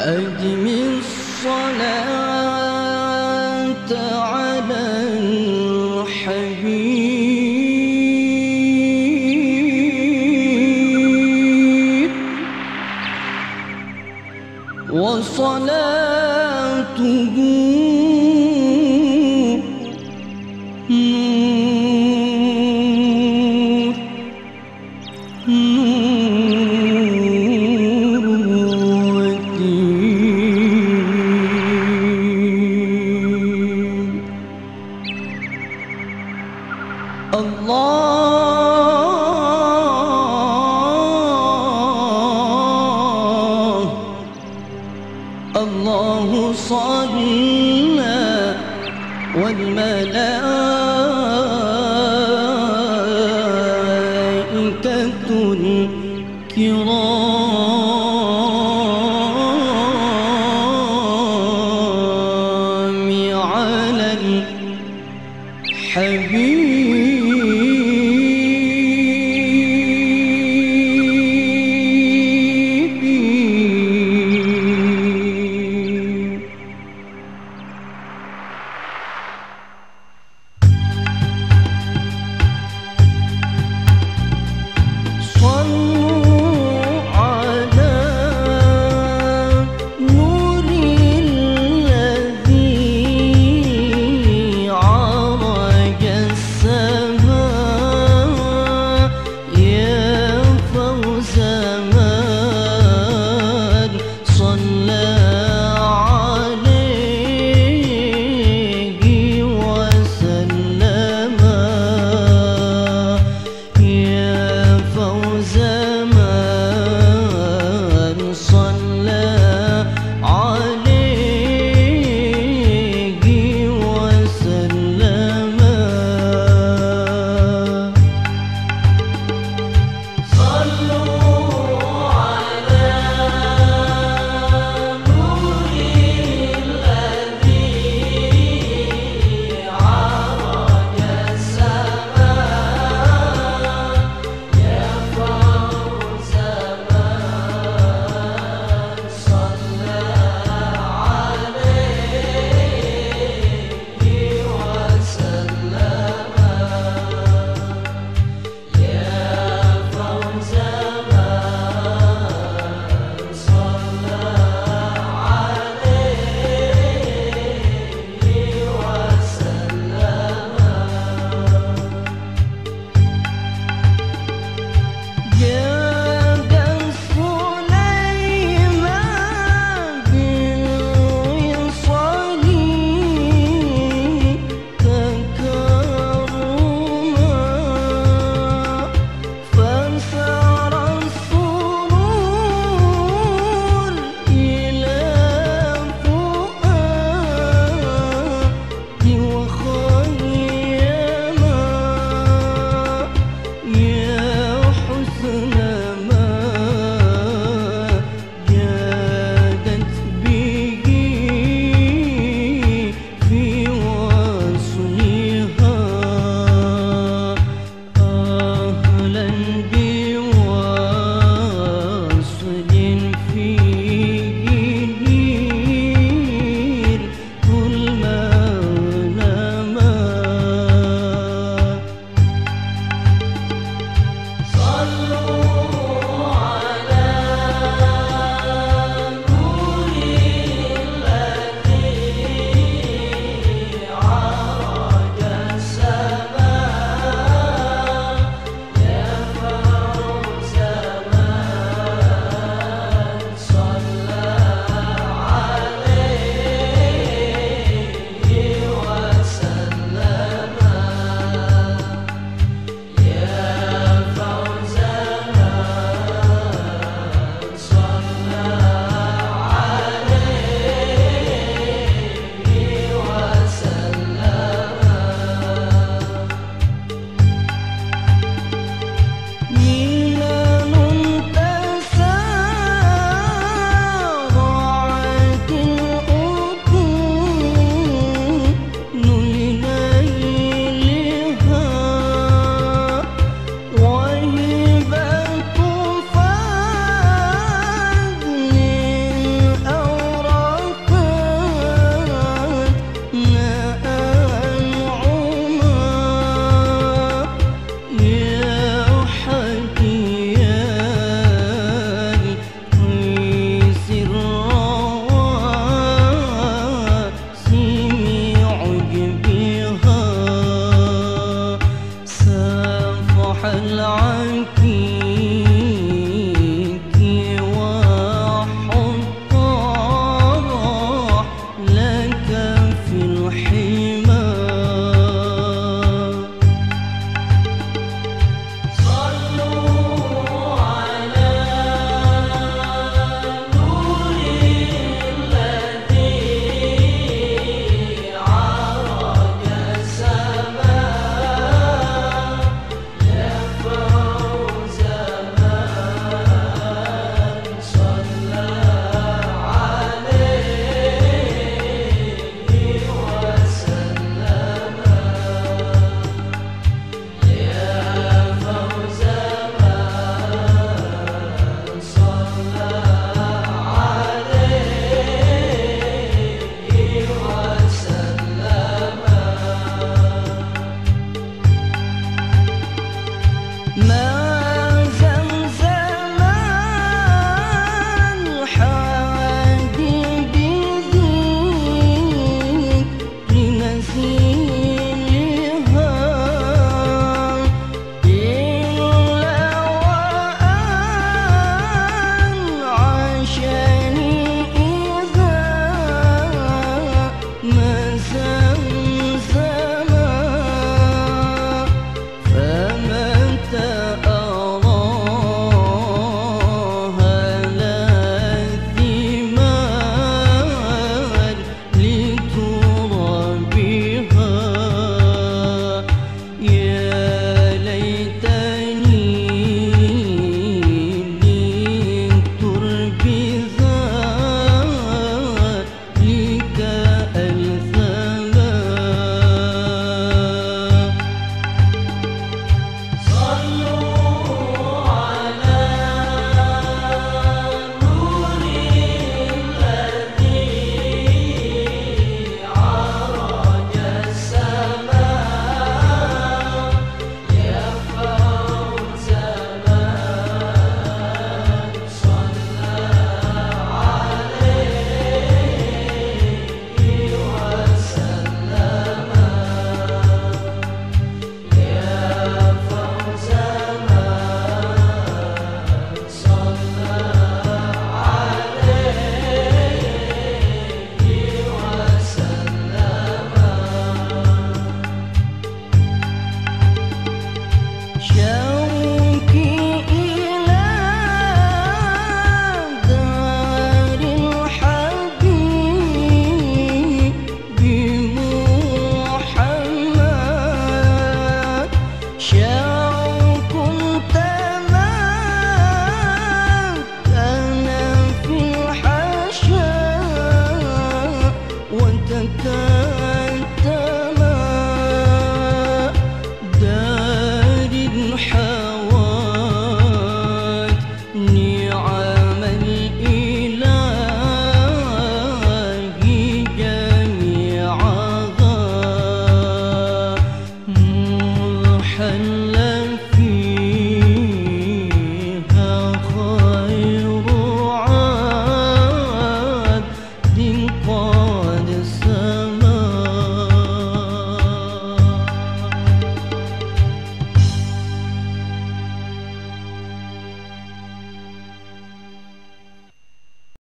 أدم الصلاة على الحبيب. وصلاته الله. الله صادنا والملائكة الكرام.